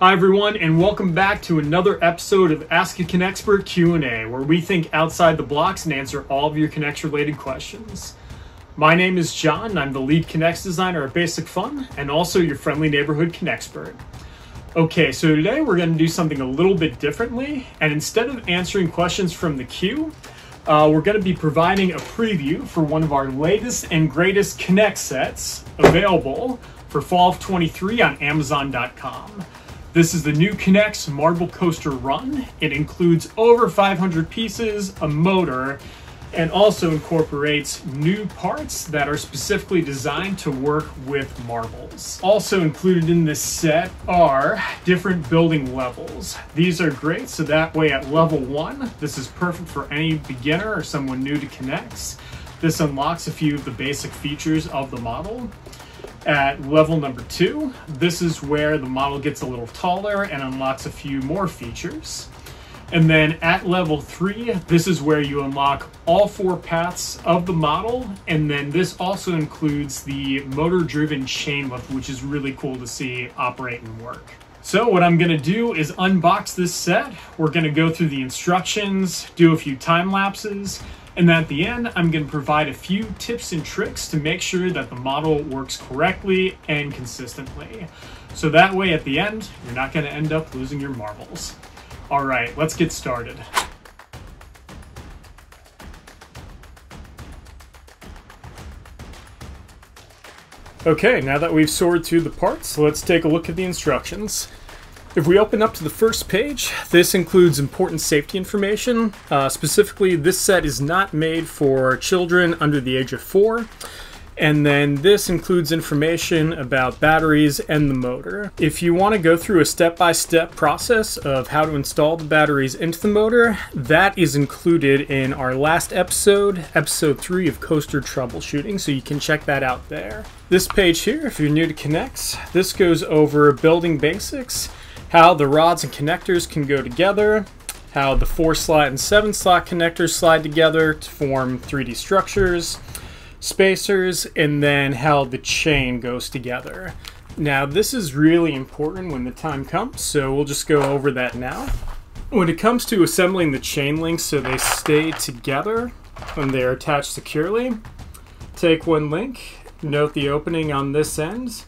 Hi everyone, and welcome back to another episode of Ask a K'NEXpert Q&A, where we think outside the blocks and answer all of your K'NEX-related questions. My name is Jon, I'm the lead K'NEX designer at Basic Fun, and also your friendly neighborhood K'NEXpert. Okay, so today we're going to do something a little bit differently, and instead of answering questions from the queue, uh, we're going to be providing a preview for one of our latest and greatest K'NEX sets available for fall of 23 on Amazon.com. This is the new K'NEX Marble Coaster Run. It includes over 500 pieces, a motor, and also incorporates new parts that are specifically designed to work with marbles. Also included in this set are different building levels. These are great, so that way at level one, this is perfect for any beginner or someone new to K'NEX. This unlocks a few of the basic features of the model. At level number two, this is where the model gets a little taller and unlocks a few more features. And then at level three, this is where you unlock all four paths of the model. And then this also includes the motor driven chain lift, which is really cool to see operate and work. So what I'm gonna do is unbox this set. We're gonna go through the instructions, do a few time lapses, and then at the end, I'm gonna provide a few tips and tricks to make sure that the model works correctly and consistently. So that way at the end, you're not gonna end up losing your marbles. All right, let's get started. Okay, now that we've sorted through the parts, let's take a look at the instructions. If we open up to the first page, this includes important safety information. Uh, specifically, this set is not made for children under the age of four. And then this includes information about batteries and the motor. If you want to go through a step-by-step process of how to install the batteries into the motor, that is included in our last episode, episode 3 of Coaster Troubleshooting, so you can check that out there. This page here, if you're new to K'NEX, this goes over building basics, how the rods and connectors can go together, how the 4 slot and 7 slot connectors slide together to form 3D structures, spacers, and then how the chain goes together. Now, this is really important when the time comes, so we'll just go over that now. When it comes to assembling the chain links so they stay together when they are attached securely, take one link, note the opening on this end.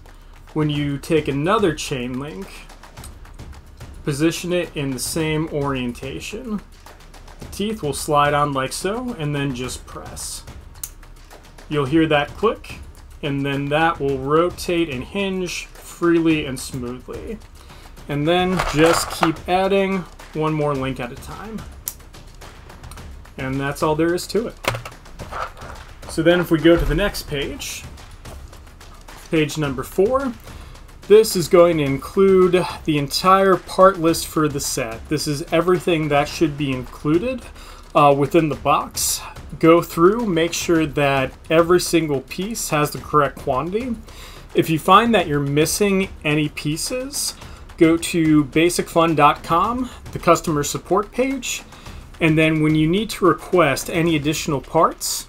When you take another chain link, position it in the same orientation. The teeth will slide on like so, and then just press. You'll hear that click, and then that will rotate and hinge freely and smoothly. And then just keep adding one more link at a time. And that's all there is to it. So then if we go to the next page, page number four, this is going to include the entire part list for the set. This is everything that should be included uh, within the box go through, make sure that every single piece has the correct quantity. If you find that you're missing any pieces, go to basicfun.com, the customer support page, and then when you need to request any additional parts,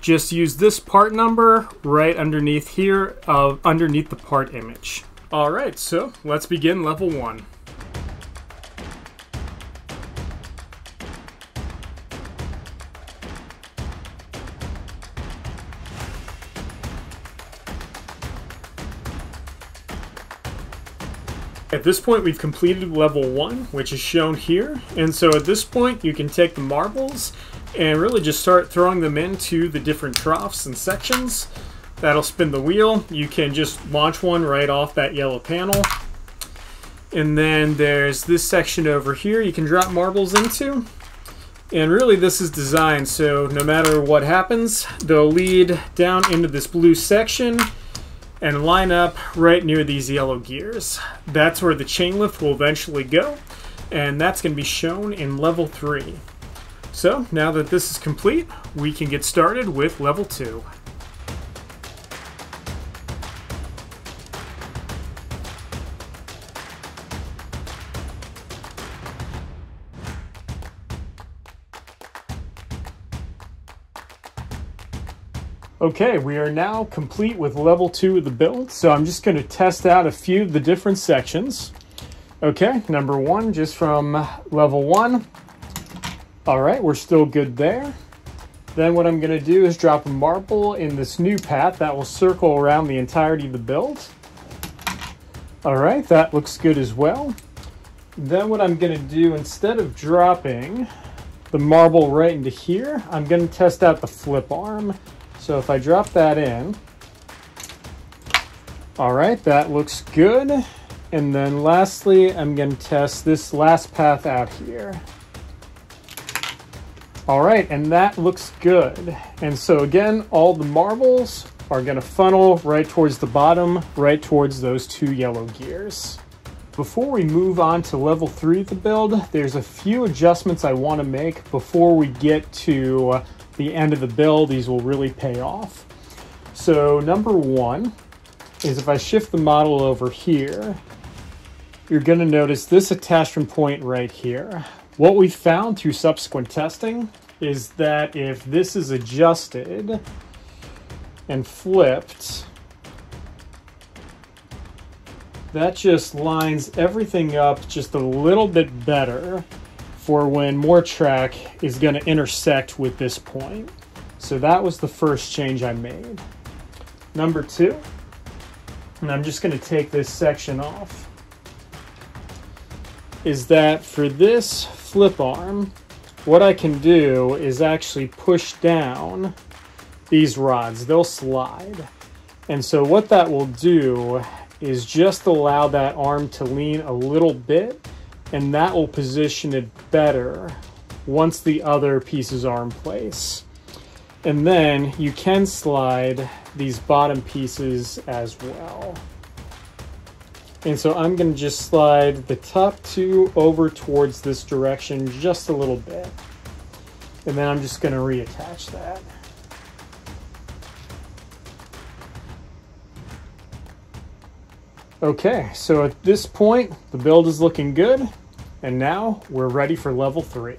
just use this part number right underneath here, uh, underneath the part image. All right, so let's begin level one. At this point, we've completed level one, which is shown here. And so at this point, you can take the marbles and really just start throwing them into the different troughs and sections. That'll spin the wheel. You can just launch one right off that yellow panel. And then there's this section over here you can drop marbles into. And really this is designed so no matter what happens, they'll lead down into this blue section and line up right near these yellow gears. That's where the chain lift will eventually go, and that's going to be shown in level 3. So now that this is complete, we can get started with level 2. Okay, we are now complete with level two of the build, so I'm just going to test out a few of the different sections. Okay, number one, just from level one. All right, we're still good there. Then what I'm gonna do is drop a marble in this new path that will circle around the entirety of the build. All right, that looks good as well. Then what I'm gonna do, instead of dropping the marble right into here, I'm gonna test out the flip arm. So if I drop that in, all right, that looks good. And then lastly, I'm gonna test this last path out here. All right, and that looks good. And so again, all the marbles are gonna funnel right towards the bottom, right towards those two yellow gears. Before we move on to level three of the build, there's a few adjustments I wanna make before we get to the end of the build. These will really pay off. So number one is if I shift the model over here, you're gonna notice this attachment point right here. What we found through subsequent testing is that if this is adjusted and flipped, that just lines everything up just a little bit better for when more track is going to intersect with this point. So that was the first change I made. Number two, and I'm just going to take this section off, is that for this flip arm, what I can do is actually push down these rods. They'll slide. And so what that will do is just allow that arm to lean a little bit and that will position it better once the other pieces are in place. And then you can slide these bottom pieces as well. And so I'm going to just slide the top two over towards this direction just a little bit. And then I'm just going to reattach that. Okay, so at this point, the build is looking good. And now we're ready for level three.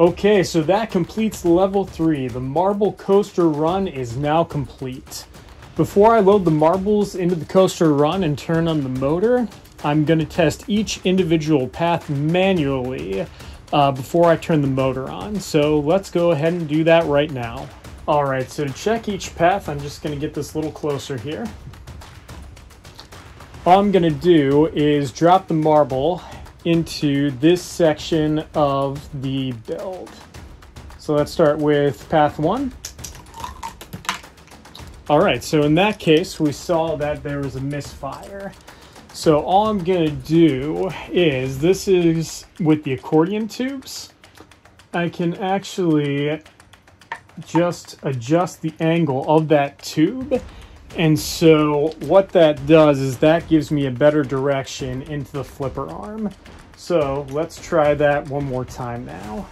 Okay, so that completes level 3. The marble coaster run is now complete. Before I load the marbles into the coaster run and turn on the motor, I'm going to test each individual path manually uh, before I turn the motor on. So let's go ahead and do that right now. Alright, so to check each path, I'm just going to get this little closer here. All I'm going to do is drop the marble into this section of the build. So let's start with path one. All right, so in that case, we saw that there was a misfire. So all I'm gonna do is, this is with the accordion tubes, I can actually just adjust the angle of that tube and so what that does is that gives me a better direction into the flipper arm. So let's try that one more time now.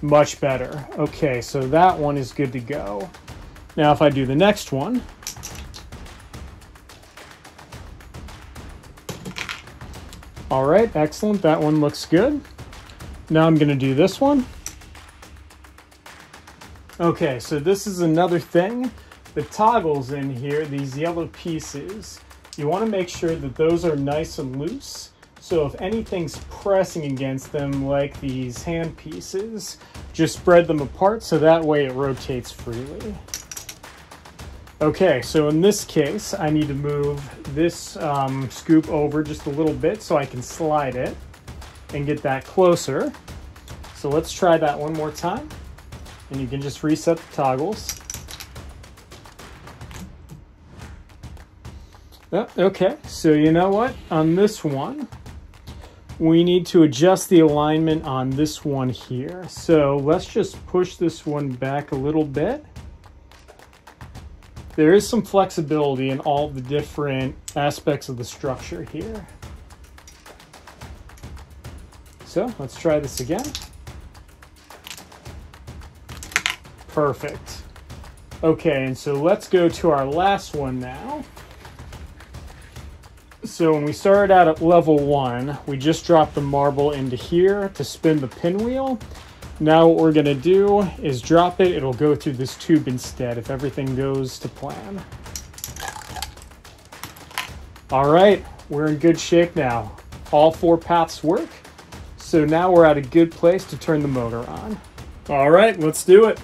Much better. Okay, so that one is good to go. Now if I do the next one, All right, excellent. That one looks good. Now I'm going to do this one. Okay, so this is another thing. The toggles in here, these yellow pieces, you want to make sure that those are nice and loose. So if anything's pressing against them, like these hand pieces, just spread them apart so that way it rotates freely. Okay, so in this case, I need to move this um, scoop over just a little bit so I can slide it and get that closer. So let's try that one more time and you can just reset the toggles. Oh, okay, so you know what? On this one, we need to adjust the alignment on this one here. So let's just push this one back a little bit. There is some flexibility in all the different aspects of the structure here. So let's try this again. Perfect. Okay, and so let's go to our last one now. So when we started out at level one, we just dropped the marble into here to spin the pinwheel. Now what we're gonna do is drop it, it'll go through this tube instead if everything goes to plan. All right, we're in good shape now. All four paths work. So now we're at a good place to turn the motor on. All right, let's do it.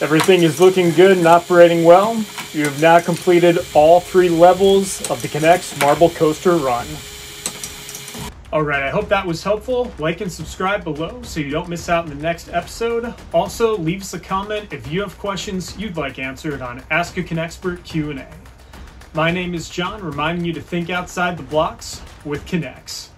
Everything is looking good and operating well. You have now completed all three levels of the K'NEX Marble Coaster Run. Alright, I hope that was helpful. Like and subscribe below so you don't miss out in the next episode. Also, leave us a comment if you have questions you'd like answered on Ask a K'NEXpert Q&A. My name is Jon, reminding you to think outside the blocks with K'NEX.